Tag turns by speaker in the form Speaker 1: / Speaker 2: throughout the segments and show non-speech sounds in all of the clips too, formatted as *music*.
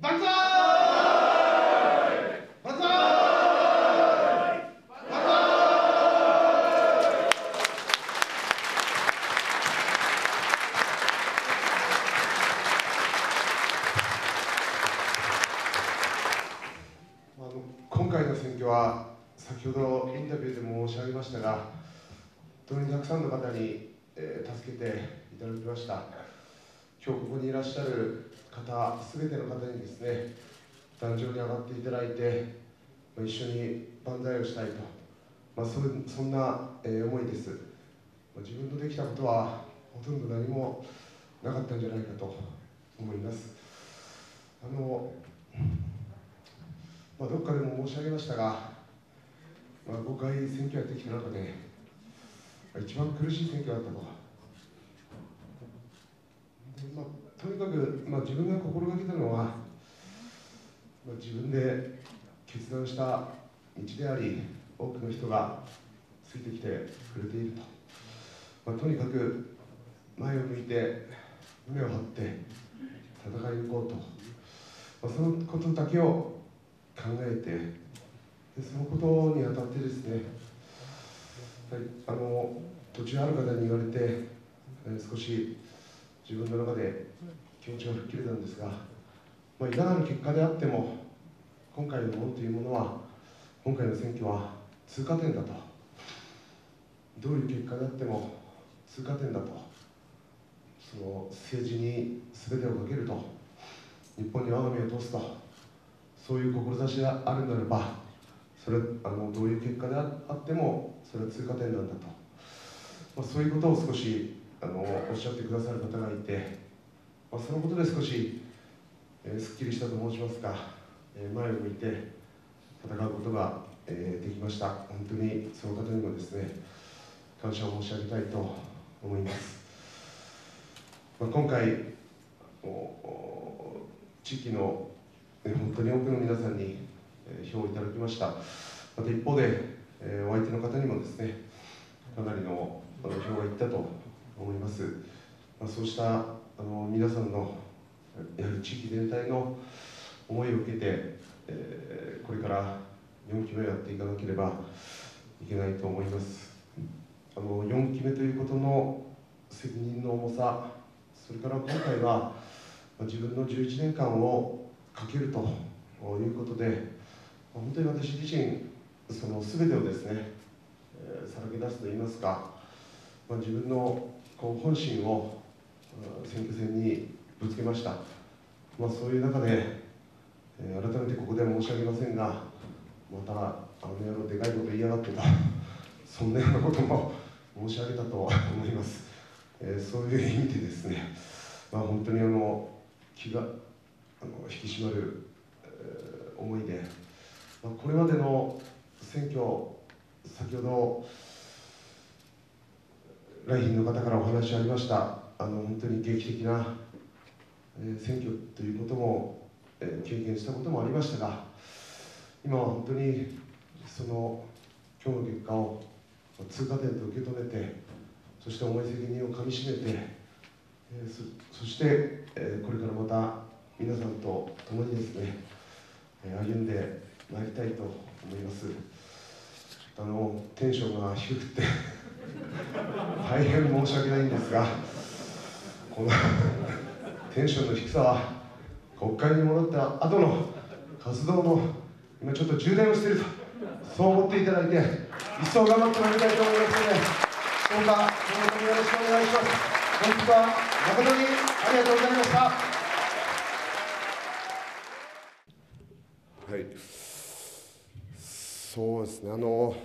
Speaker 1: 万歳万歳あの今回の選挙は先ほどインタビューでも申し上げましたが本当にたくさんの方に、えー助けていただきました。今日ここにいらっしゃる方すべての方にですね壇上に上がっていただいてまあ一緒に万歳をしたいと、まあ、そそんな、えー思いです、まあ自分のできたことはほとんど何もなかったんじゃないかと思います。あのまあ、どっかでも申し上げましたが、まあ、5回選挙やってきた中で、まあ一番苦しい選挙だったと。でまあ、とにかく、まあ、自分が心がけたのは、まあ、自分で決断した道であり、多くの人がついてきてくれていると。まあ、とにかく前を向いて、胸を張って戦い抜こうと。まあ、そのことだけを考えてでそのことにあたってですね、あの途中ある方に言われて、え少し自分の中で気持ちが吹っ切れたんですが、まあ、いかなる結果であっても今回のものというものは今回の選挙は通過点だと。どういう結果であっても通過点だと。その政治に全てをかけると。日本に我が身を通すと。そういう志があるならば、それあのどういう結果であっても、それは通過点なんだと、まあ、そういうことを少しあのおっしゃってくださる方がいて、まあ、そのことで少し、えーすっきりしたと申しますか、えー前を向いて戦うことが、えーできました。本当にその方にもですね、感謝を申し上げたいと思います。まあ、今回おお地域のえー本当に多くの皆さんにえー票をいただきました。また一方で、えーお相手の方にもですね、かなりのあの票がいったと思います。まあ、そうしたあの皆さんのやはり地域全体の思いを受けて、えーこれから4期目をやっていかなければいけないと思います。あの4期目ということの責任の重さ、それから今回は自分の11年間をかけるということで、本当に私自身、その全てをですね、えーさらけ出すといいますか、まあ、自分のこう本心を選挙戦にぶつけました。まあ、そういう中で、えー改めてここでは申し上げませんが、また、あの野郎でかいこと言いやがってと、*laughs* そんなようなことも申し上げたと思います。えーそういう意味でですね、まあ、本当にあの気があの引き締まる、えー思いで、まあ、これまでの選挙、先ほど来賓の方からお話ありました、あの本当に劇的な、え選挙ということも、え経験したこともありましたが、今は本当にその今日の結果を通過点と受け止めて、そして重い責任をかみしめて、えそそして、えこれからまた皆さんと共にですね、歩んでまいりたいと思います。あのテンションが低くて *laughs* 大変申し訳ないんですが、この *laughs* テンションの低さは国会に戻った後の活動の今ちょっと充電をしているとそう思っていただいて一層頑張ってまいりたいと思いますのでどうか今後ともよろしくお願いします。本日は誠にありがとうございました。
Speaker 2: はい、そうですね、あの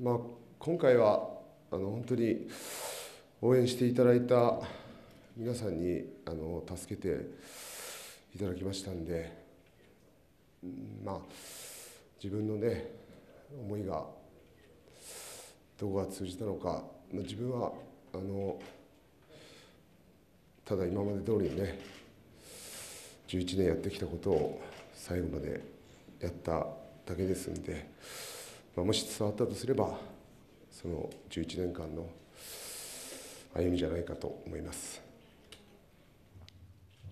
Speaker 2: まあ、今回はあの本当に応援していただいた皆さんにあの助けていただきましたんで、まあ、自分のね、思いがどこが通じたのか、まあ自分はあのただ今まで通りにね、11年やってきたことを最後までやっただけですんで、まあ、もし伝わったとすればその11年間の歩みじゃないかと思います。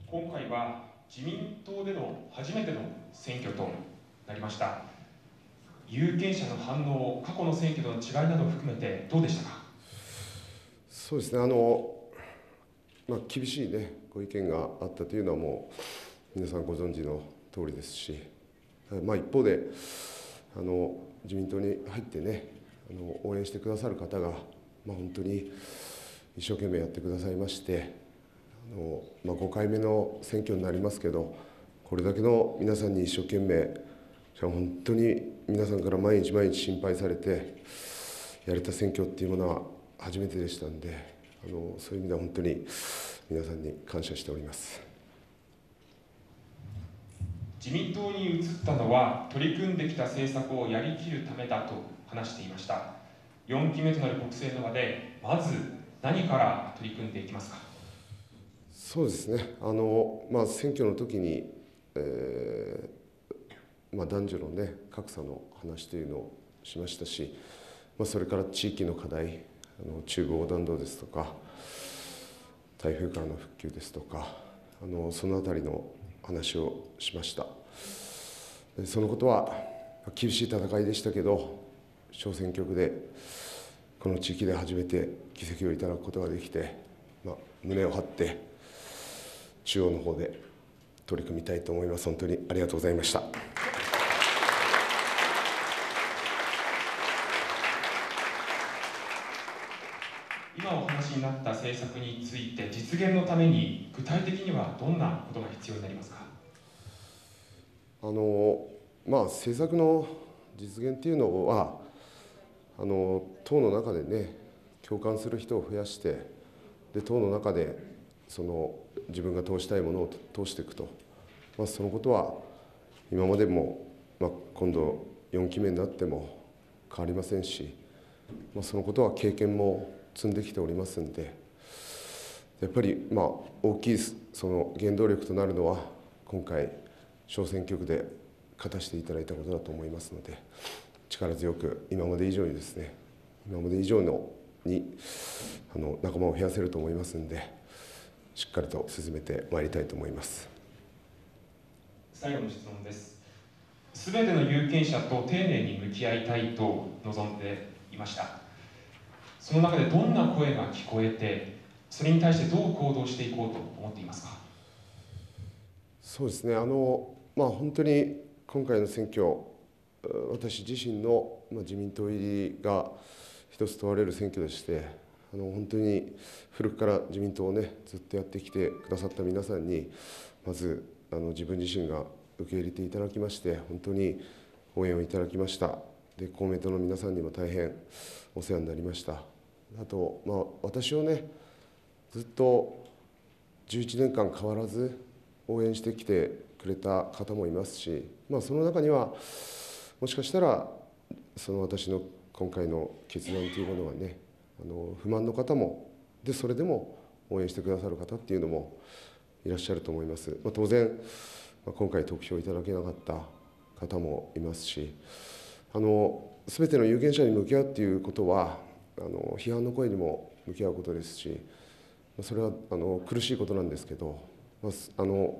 Speaker 3: 今回は自民党での初めての選挙となりました。有権者の反応過去の選挙との違いなどを含めてどうでしたか？
Speaker 1: そうですね。あの、まあ、厳しいねご意見があったというのはもう皆さんご存知の通りですし、まあ、一方であの自民党に入ってねあの応援してくださる方が、まあ、本当に一生懸命やってくださいましてあの、まあ、5回目の選挙になりますけどこれだけの皆さんに一生懸命本当に皆さんから毎日毎日心配されてやれた選挙っていうものは初めてでしたんであのそういう意味では本当に皆さんに感謝しております。
Speaker 3: 自民党に移ったのは取り組んできた政策をやりきるためだと。話していました。4期目となる国政の場でまず何から取り組んでいきますか？
Speaker 1: そうですね。あの、まあ、選挙の時に、えーまあ、男女の、ね、格差の話というのをしましたし、まあ、それから地域の課題あの中部横断道ですとか台風からの復旧ですとかあのその辺りの話をしました。そのことは厳しい戦いでしたけど小選挙区でこの地域で初めて議席をいただくことができて、まあ、胸を張って中央の方で取り組みたいと思います本当にありがとうございました。
Speaker 3: 今お話になった政策について実現のために具体的にはどんなことが必要になりますか？
Speaker 1: あのまあ政策の実現っていうのはあの党の中でね共感する人を増やしてで党の中でその自分が通したいものを通していくと、まあ、そのことは今までも、まあ、今度4期目になっても変わりませんし、まあ、そのことは経験も積んできておりますんでやっぱりまあ大きいその原動力となるのは今回小選挙区で勝たせていただいたことだと思いますので力強く今まで以上にですね今まで以上のにあの仲間を増やせると思いますんでしっかりと進めてまいりたいと思います。
Speaker 3: 最後の質問です。すべての有権者と丁寧に向き合いたいと望んでいました。その中でどんな声が聞こえてそれに対してどう行動していこうと思っていますか？
Speaker 1: そうですね。あのまあ本当に今回の選挙私自身の自民党入りが一つ問われる選挙でしてあの本当に古くから自民党をねずっとやってきてくださった皆さんにまずあの自分自身が受け入れていただきまして本当に応援をいただきました。で公明党の皆さんにも大変お世話になりました。あと、まあ、私をねずっと11年間変わらず応援してきてくれた方もいますし、まあ、その中にはもしかしたらその私の今回の決断というものはねあの不満の方もでそれでも応援してくださる方っていうのもいらっしゃると思います、まあ、当然、まあ、今回得票いただけなかった方もいますしあの全ての有権者に向き合うっていうことはあの批判の声にも向き合うことですしそれはあの苦しいことなんですけど、まあ、あの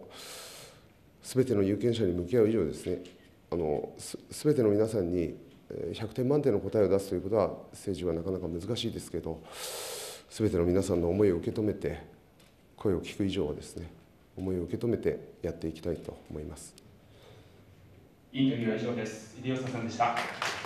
Speaker 1: 全ての有権者に向き合う以上ですねあのすべての皆さんに100点満点の答えを出すということは政治はなかなか難しいですけどすべての皆さんの思いを受け止めて声を聞く以上はですね思いを受け止めてやっていきたいと思います。
Speaker 3: インタビューは以上です。入吉さんでした。